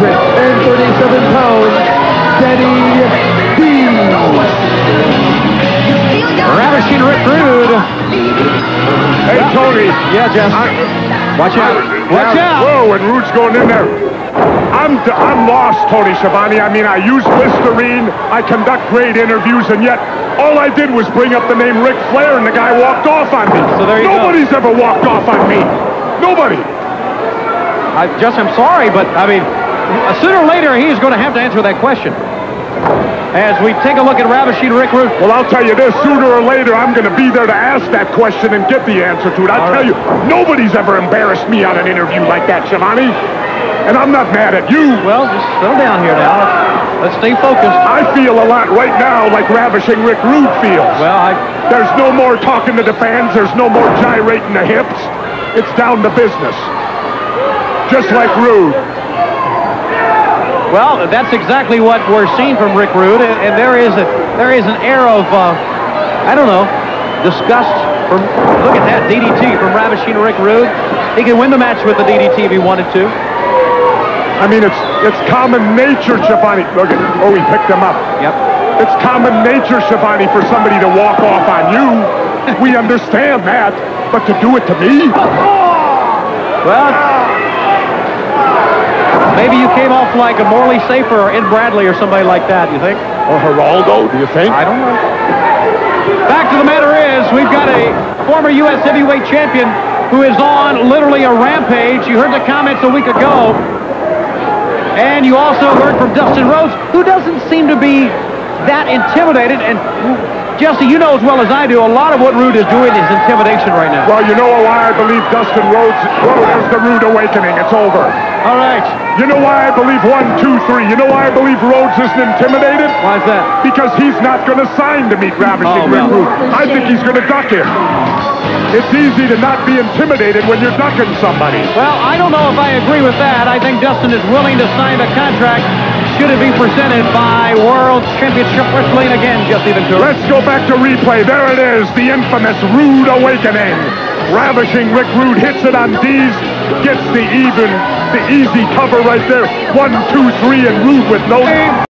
137 pounds, Danny Deese. Ravishing Rick Rude. Hey, Tony. Yeah, Jeff. Watch out. Watch out. Whoa, and Rude's going in there. I'm, I'm lost, Tony Schiavone. I mean, I use Listerine, I conduct great interviews, and yet all I did was bring up the name Ric Flair, and the guy walked off on me. So there you go. Nobody's ever walked off on me. Nobody. I just, I'm sorry, but I mean, Uh, sooner or later he's going to have to answer that question. As we take a look at Ravishing Rick Rude. Well, I'll tell you this, sooner or later, I'm going to be there to ask that question and get the answer to it. I'll All tell right. you, nobody's ever embarrassed me on an interview like that, Schiavone. And I'm not mad at you. Well, just settle down here now. Let's, let's stay focused. I feel a lot right now like Ravishing Rick Rude feels. Well, I, There's no more talking to the fans. There's no more gyrating the hips. It's down to business. Just like Rude. Well, that's exactly what we're seeing from Rick Rude, and, and there is a there is an air of uh, I don't know disgust from. Look at that DDT from Ravishing Rick Rude. He can win the match with the DDT if he wanted to. I mean, it's it's common nature, Schiavone. Look at Oh, he picked him up. Yep. It's common nature, Schiavone, for somebody to walk off on you. We understand that. But to do it to me? Well, maybe you came off like a Morley Safer or Ed Bradley or somebody like that. You think? Or Geraldo, do you think? I don't know. Back to the matter is, we've got a former U.S. heavyweight champion who is on literally a rampage. You heard the comments a week ago. And you also heard from Dustin Rhodes, who doesn't seem to be that intimidated. And Jesse, you know as well as I do, a lot of what Rude is doing is intimidation right now. Well, you know why I believe Dustin Rhodes... Whoa, there's the rude awakening. It's over. All right. You know why I believe one, two, three. You know why I believe Rhodes isn't intimidated? Why is that? Because he's not going to sign to meet Ravishing Oh, Rick. I think he's going to duck him. It's easy to not be intimidated when you're ducking somebody. Well, I don't know if I agree with that. I think Dustin is willing to sign the contract should it be presented by World Championship Wrestling again, Jesse Ventura. Let's go back to replay. There it is, the infamous Rude Awakening. Ravishing Rick Rude hits it on Deese, gets the even, the easy cover right there. One, two, three, and Rude with no...